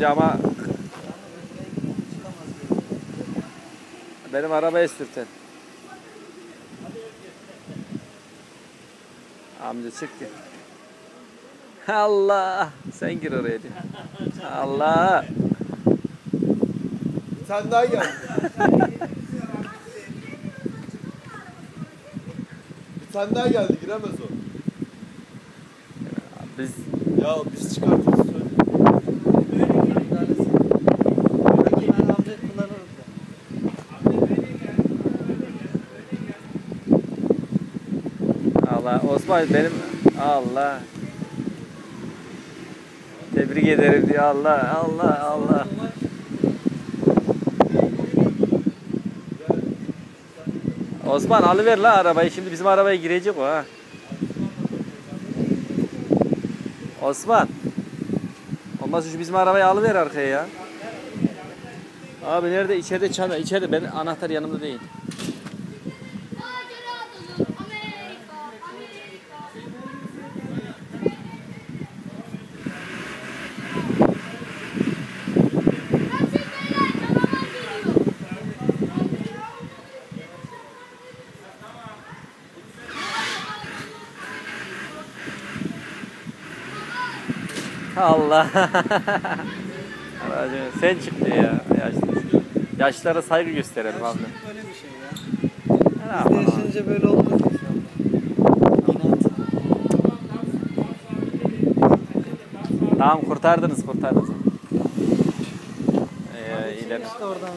amca ama benim arabaya sürten. Amca çıktı. Allah sen gir oraya diyor. Allah. Tane daha geldi. bir tane daha geldi giremez o. Biz Ya biz çıkartırız Allah Osman benim Allah Tebrik ederim diyor Allah Allah Allah. Osman alıver la arabayı şimdi bizim arabaya girecek o ha. Osman. Olmazsa şu bizim arabayı alıver arkaya ya. Abi nerede? İçeride çana. İçeride. Ben anahtar yanımda değil. Allah. Sen çıktı ya. Yaşlı. Yaşlara saygı gösterelim abi. Böyle bir şey ya. Ne Biz yaşayınca böyle olmaz. Tamam kurtardınız kurtardınız. Ee, ileri. İşte oradan.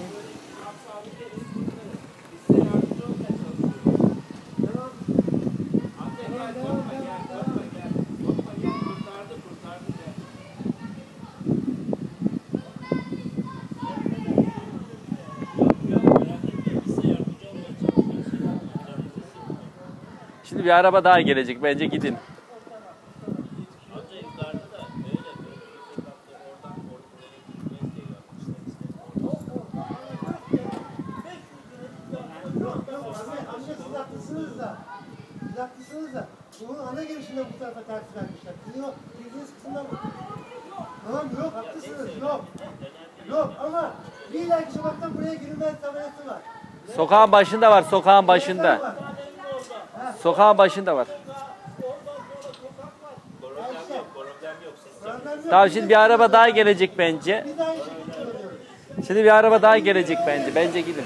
Bir araba daha gelecek. Bence gidin. Amca siz haklısınız da. Siz haklısınız da. Bunun ana girişinde bu tarafa ters vermişler. Sizin o girdiğiniz kısımdan Tamam yok haklısınız yok. Yok ama bir ileriki sokaktan buraya girilmez tabelası var. Sokağın başında var. Sokağın başında. Sokağın başında var. Tamam şimdi bir araba daha gelecek bence. Şimdi bir araba daha gelecek bence. Bence gidin.